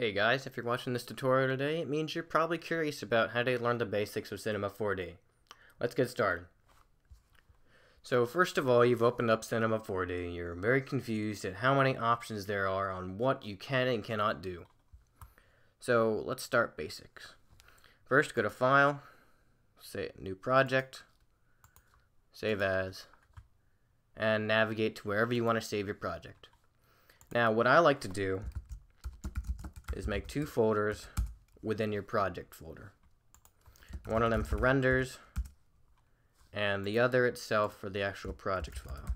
Hey guys, if you're watching this tutorial today, it means you're probably curious about how to learn the basics of Cinema 4D. Let's get started. So first of all, you've opened up Cinema 4D. You're very confused at how many options there are on what you can and cannot do. So let's start basics. First, go to File, say New Project, Save As, and navigate to wherever you want to save your project. Now, what I like to do is make two folders within your project folder. One of them for renders, and the other itself for the actual project file.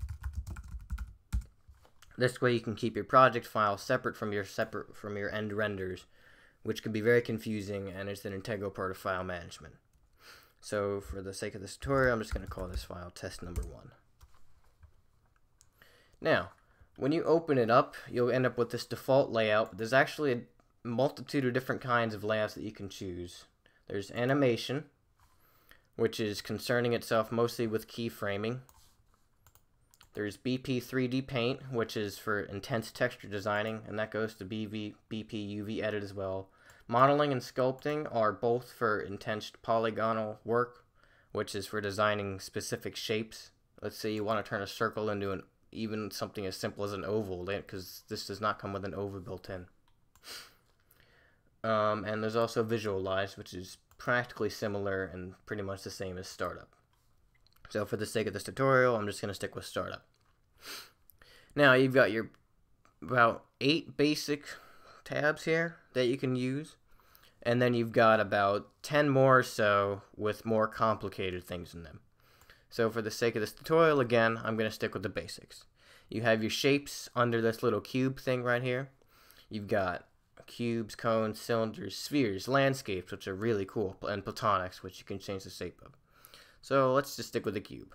This way you can keep your project file separate from your separate from your end renders, which can be very confusing and it's an integral part of file management. So for the sake of this tutorial, I'm just going to call this file test number one. Now, when you open it up, you'll end up with this default layout. There's actually a multitude of different kinds of layouts that you can choose. There's animation, which is concerning itself mostly with keyframing. There's BP 3D Paint, which is for intense texture designing, and that goes to BV, BP UV Edit as well. Modeling and sculpting are both for intense polygonal work, which is for designing specific shapes. Let's say you want to turn a circle into an even something as simple as an oval, because this does not come with an oval built in. Um, and there's also Visualize, which is practically similar and pretty much the same as Startup. So for the sake of this tutorial, I'm just going to stick with Startup. Now you've got your about eight basic tabs here that you can use. And then you've got about 10 more or so with more complicated things in them. So for the sake of this tutorial, again, I'm going to stick with the basics. You have your shapes under this little cube thing right here. You've got cubes, cones, cylinders, spheres, landscapes, which are really cool, and platonics, which you can change the shape of. So let's just stick with the cube.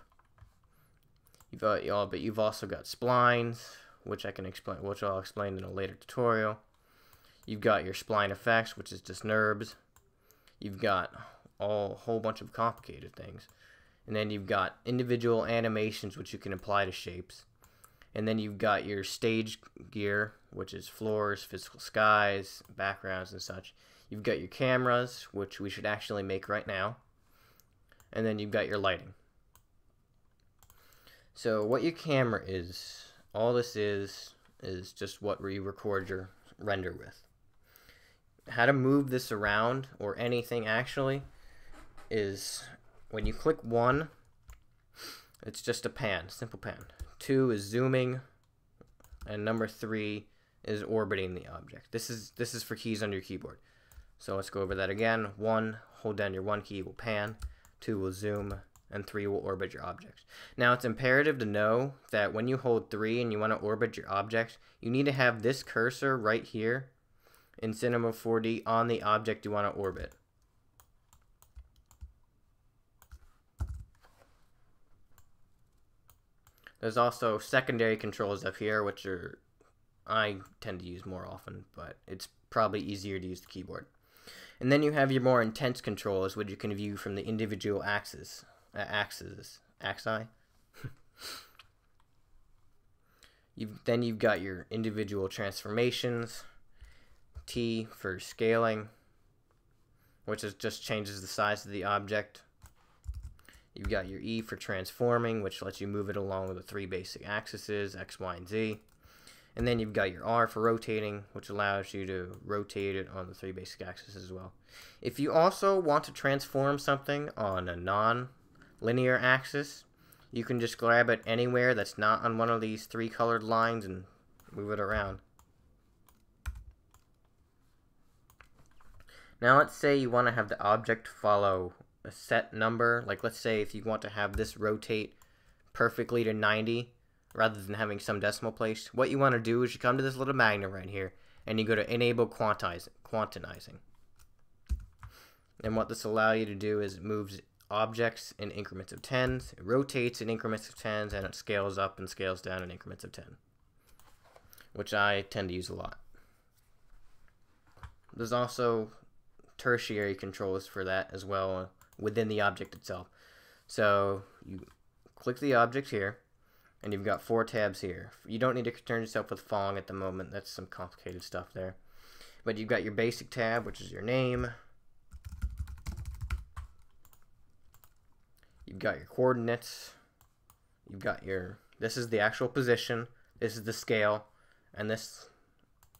You've got, y'all, but you've also got splines, which I can explain, which I'll explain in a later tutorial. You've got your spline effects, which is just NURBS. You've got all, a whole bunch of complicated things. And then you've got individual animations, which you can apply to shapes. And then you've got your stage gear, which is floors, physical skies, backgrounds, and such. You've got your cameras, which we should actually make right now. And then you've got your lighting. So what your camera is, all this is, is just what you record your render with. How to move this around, or anything actually, is when you click 1, it's just a pan, simple pan. 2 is zooming, and number 3 is orbiting the object. This is this is for keys on your keyboard. So let's go over that again. 1, hold down your 1 key will pan, 2 will zoom, and 3 will orbit your object. Now it's imperative to know that when you hold 3 and you want to orbit your object, you need to have this cursor right here in Cinema 4D on the object you want to orbit. There's also secondary controls up here, which are I tend to use more often, but it's probably easier to use the keyboard. And then you have your more intense controls, which you can view from the individual axes, uh, axes, axi. you've, then you've got your individual transformations, T for scaling, which is just changes the size of the object. You've got your E for transforming, which lets you move it along with the three basic axes, X, Y, and Z. And then you've got your R for rotating, which allows you to rotate it on the three basic axes as well. If you also want to transform something on a non-linear axis, you can just grab it anywhere that's not on one of these three colored lines and move it around. Now let's say you want to have the object follow a set number. Like let's say if you want to have this rotate perfectly to 90 rather than having some decimal place, what you want to do is you come to this little magnet right here and you go to enable quantize, quantizing. And what this allows you to do is it moves objects in increments of 10s, it rotates in increments of 10s, and it scales up and scales down in increments of 10, which I tend to use a lot. There's also tertiary controls for that as well within the object itself. So you click the object here, and you've got four tabs here. You don't need to concern yourself with Phong at the moment. That's some complicated stuff there. But you've got your basic tab, which is your name. You've got your coordinates. You've got your, this is the actual position. This is the scale. And this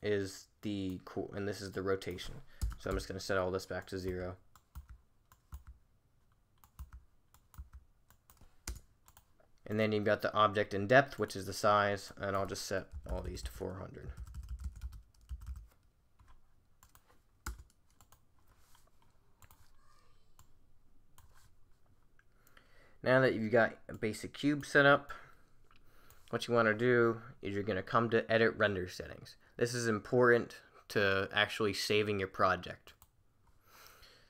is the, and this is the rotation. So I'm just going to set all this back to zero. And then you've got the object in depth, which is the size, and I'll just set all these to 400. Now that you've got a basic cube set up, what you want to do is you're going to come to edit render settings. This is important to actually saving your project.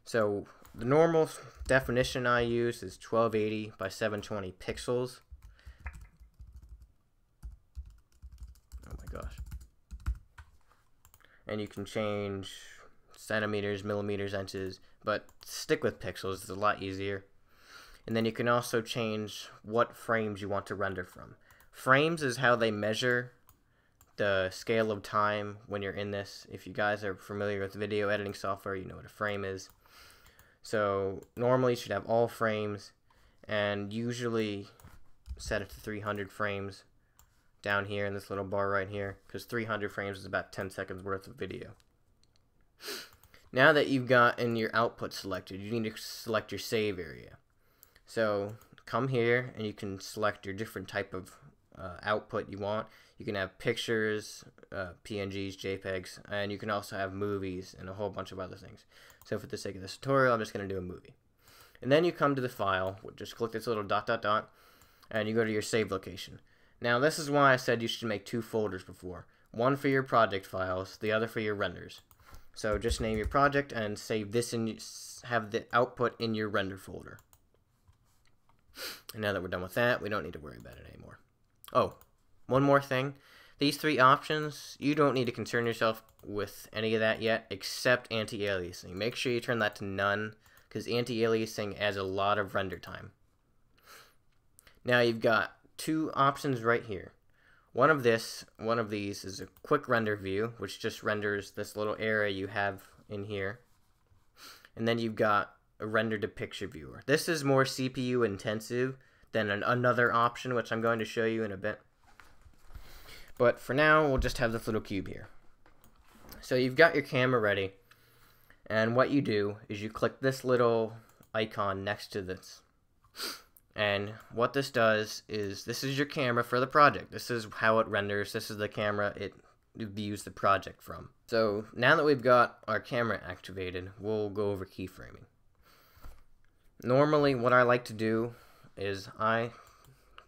So the normal definition I use is 1280 by 720 pixels. Oh my gosh. And you can change centimeters, millimeters, inches, but stick with pixels. It's a lot easier. And then you can also change what frames you want to render from. Frames is how they measure the scale of time when you're in this. If you guys are familiar with video editing software, you know what a frame is. So normally you should have all frames and usually set it to 300 frames down here in this little bar right here because 300 frames is about 10 seconds worth of video. Now that you've got in your output selected, you need to select your save area. So come here and you can select your different type of uh, output you want. You can have pictures, uh, PNGs, JPEGs, and you can also have movies and a whole bunch of other things. So for the sake of this tutorial, I'm just going to do a movie. And then you come to the file, just click this little dot dot dot, and you go to your save location. Now this is why I said you should make two folders before. One for your project files, the other for your renders. So just name your project and save this and have the output in your render folder. And now that we're done with that, we don't need to worry about it anymore. Oh, one more thing. These three options, you don't need to concern yourself with any of that yet, except anti-aliasing. Make sure you turn that to none, because anti-aliasing adds a lot of render time. Now you've got two options right here. One of this, one of these is a quick render view, which just renders this little area you have in here. And then you've got a render to picture viewer. This is more CPU intensive than an, another option, which I'm going to show you in a bit. But for now, we'll just have this little cube here. So you've got your camera ready, and what you do is you click this little icon next to this. And what this does is, this is your camera for the project. This is how it renders. This is the camera it views the project from. So now that we've got our camera activated, we'll go over keyframing. Normally, what I like to do is I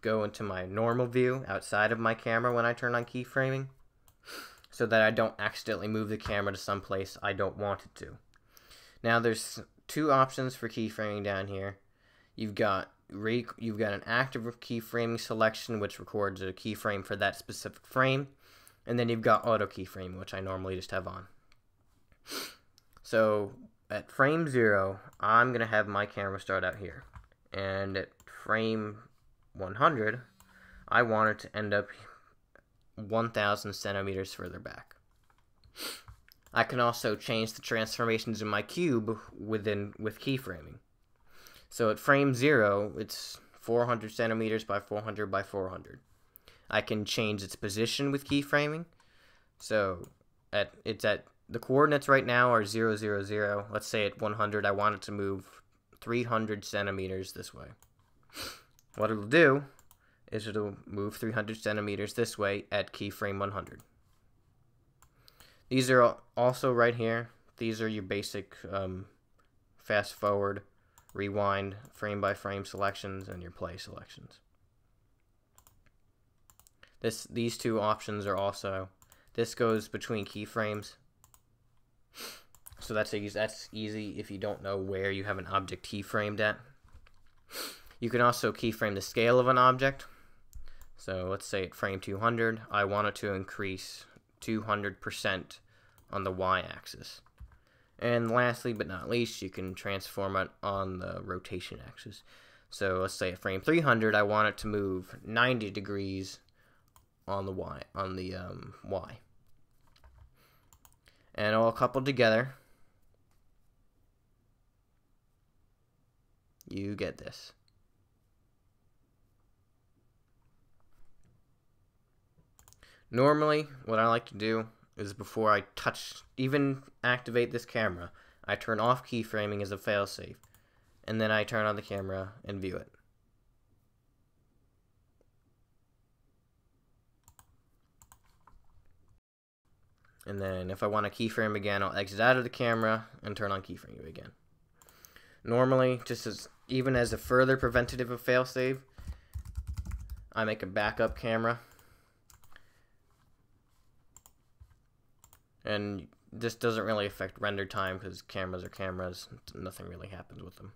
go into my normal view outside of my camera when I turn on keyframing so that I don't accidentally move the camera to some place I don't want it to. Now there's two options for keyframing down here. You've got you've got an active keyframing selection which records a keyframe for that specific frame and then you've got auto keyframing which I normally just have on. So at frame 0 I'm going to have my camera start out here and at frame 100, I want it to end up 1,000 centimeters further back. I can also change the transformations in my cube within with keyframing. So at frame 0, it's 400 centimeters by 400 by 400. I can change its position with keyframing. So at it's at the coordinates right now are 0, 0, 0. Let's say at 100 I want it to move 300 centimeters this way. What it'll do is it'll move 300 centimeters this way at keyframe 100. These are also right here. These are your basic um, fast forward, rewind, frame by frame selections, and your play selections. This These two options are also, this goes between keyframes. So that's, a, that's easy if you don't know where you have an object keyframed at. You can also keyframe the scale of an object. So let's say at frame 200, I want it to increase 200% on the y-axis. And lastly but not least, you can transform it on the rotation axis. So let's say at frame 300, I want it to move 90 degrees on the y on the um, y. and all coupled together, you get this. Normally, what I like to do is before I touch, even activate this camera, I turn off keyframing as a failsafe, and then I turn on the camera and view it. And then if I want to keyframe again, I'll exit out of the camera and turn on keyframe again. Normally, just as even as a further preventative of failsafe, I make a backup camera. And this doesn't really affect render time because cameras are cameras. Nothing really happens with them.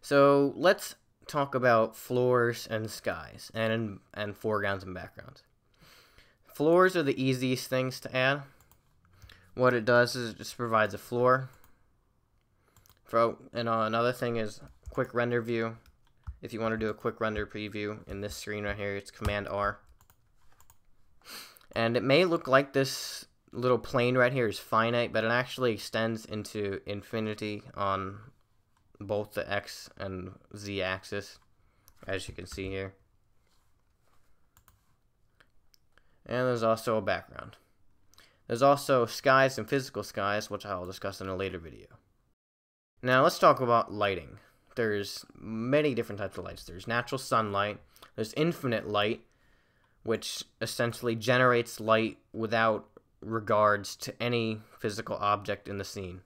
So let's talk about floors and skies and and foregrounds and backgrounds. Floors are the easiest things to add. What it does is it just provides a floor. For, and uh, another thing is quick render view. If you want to do a quick render preview in this screen right here, it's Command R. And it may look like this little plane right here is finite, but it actually extends into infinity on both the X and Z axis, as you can see here. And there's also a background. There's also skies and physical skies, which I'll discuss in a later video. Now let's talk about lighting. There's many different types of lights. There's natural sunlight, there's infinite light, which essentially generates light without regards to any physical object in the scene.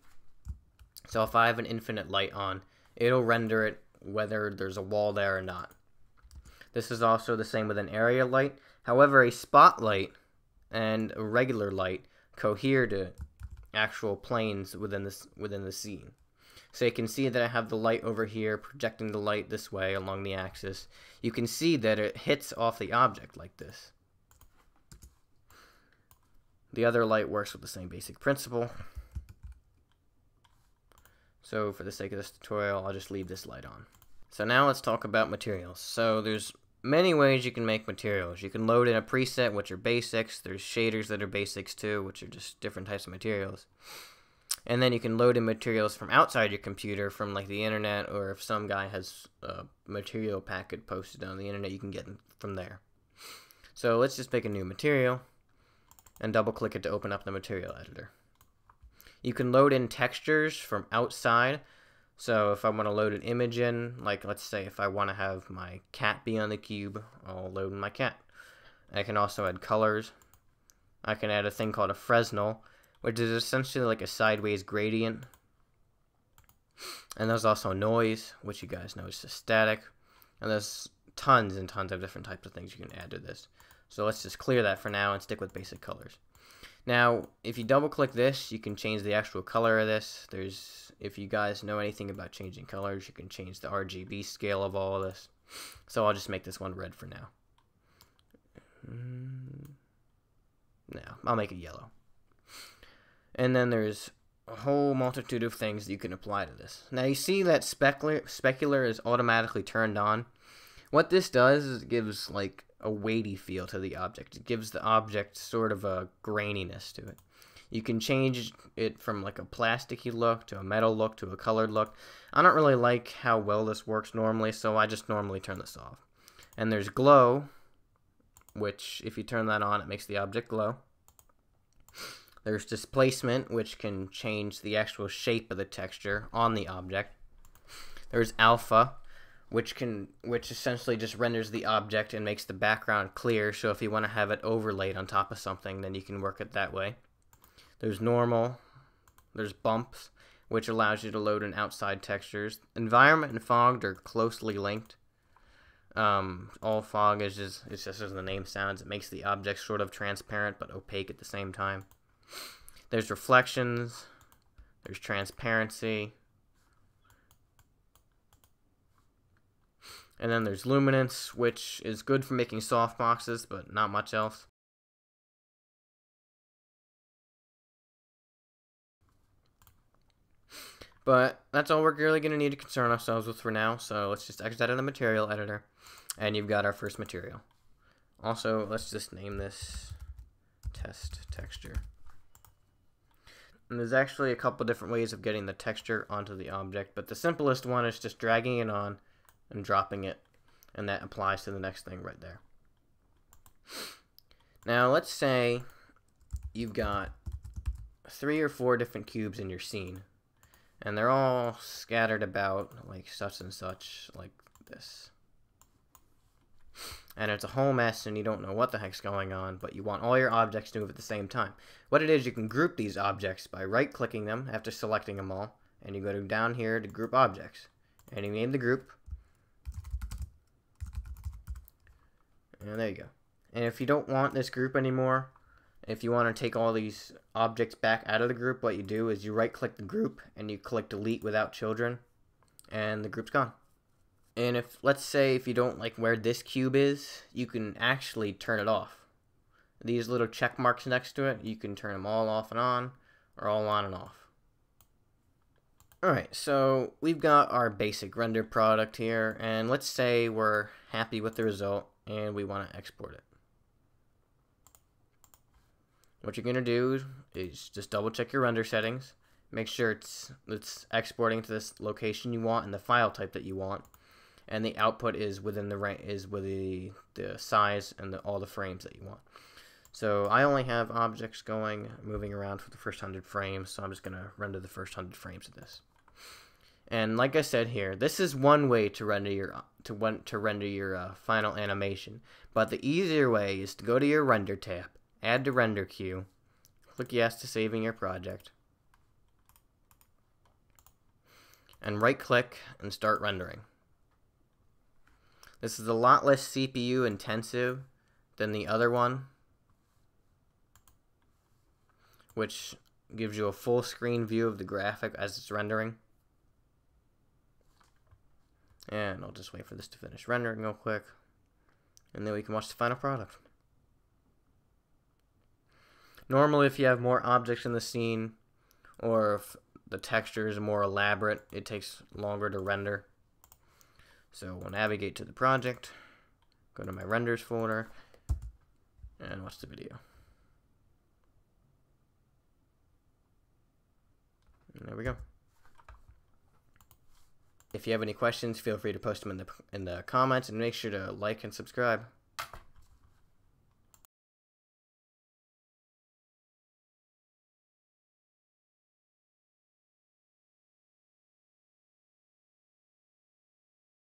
So if I have an infinite light on, it'll render it whether there's a wall there or not. This is also the same with an area light. However, a spotlight and a regular light cohere to actual planes within this within the scene. So you can see that I have the light over here projecting the light this way along the axis. You can see that it hits off the object like this. The other light works with the same basic principle. So for the sake of this tutorial, I'll just leave this light on. So now let's talk about materials. So there's many ways you can make materials. You can load in a preset, which are basics. There's shaders that are basics too, which are just different types of materials. And then you can load in materials from outside your computer, from like the internet, or if some guy has a material packet posted on the internet, you can get from there. So let's just make a new material and double click it to open up the material editor. You can load in textures from outside so if I want to load an image in, like let's say if I want to have my cat be on the cube, I'll load my cat. I can also add colors. I can add a thing called a Fresnel, which is essentially like a sideways gradient. And there's also noise, which you guys know is just static. And there's tons and tons of different types of things you can add to this. So let's just clear that for now and stick with basic colors. Now, if you double click this, you can change the actual color of this. There's, if you guys know anything about changing colors, you can change the RGB scale of all of this. So I'll just make this one red for now. Mm, no, I'll make it yellow. And then there's a whole multitude of things that you can apply to this. Now you see that specular, specular is automatically turned on. What this does is it gives like a weighty feel to the object. It gives the object sort of a graininess to it. You can change it from like a plasticky look to a metal look to a colored look. I don't really like how well this works normally, so I just normally turn this off. And there's glow, which if you turn that on, it makes the object glow. There's displacement, which can change the actual shape of the texture on the object. There's alpha, which can which essentially just renders the object and makes the background clear. So if you want to have it overlaid on top of something then you can work it that way. There's normal there's bumps which allows you to load in outside textures. Environment and fog are closely linked. Um, all fog is just it's just as the name sounds. It makes the object sort of transparent but opaque at the same time there's reflections there's transparency And then there's Luminance, which is good for making soft boxes, but not much else. But that's all we're really going to need to concern ourselves with for now, so let's just exit out of the material editor, and you've got our first material. Also, let's just name this test texture. And there's actually a couple different ways of getting the texture onto the object, but the simplest one is just dragging it on and dropping it, and that applies to the next thing right there. Now let's say you've got three or four different cubes in your scene, and they're all scattered about like such and such, like this and it's a whole mess and you don't know what the heck's going on, but you want all your objects to move at the same time. What it is, you can group these objects by right-clicking them after selecting them all, and you go to down here to group objects, and you name the group, and there you go. And if you don't want this group anymore, if you want to take all these objects back out of the group, what you do is you right-click the group, and you click delete without children, and the group's gone. And if, let's say, if you don't like where this cube is, you can actually turn it off. These little check marks next to it, you can turn them all off and on, or all on and off. Alright, so we've got our basic render product here, and let's say we're happy with the result, and we want to export it. What you're going to do is just double check your render settings, make sure it's, it's exporting to this location you want and the file type that you want and the output is within the range is with the the size and the, all the frames that you want. So I only have objects going moving around for the first hundred frames, so I'm just gonna render the first hundred frames of this. And like I said here, this is one way to render your to want to render your uh, final animation. But the easier way is to go to your render tab, add to render queue, click yes to saving your project, and right click and start rendering. This is a lot less CPU intensive than the other one, which gives you a full screen view of the graphic as it's rendering. And I'll just wait for this to finish rendering real quick. And then we can watch the final product. Normally, if you have more objects in the scene, or if the texture is more elaborate, it takes longer to render. So we'll navigate to the project, go to my renders folder, and watch the video. And there we go. If you have any questions, feel free to post them in the in the comments and make sure to like and subscribe.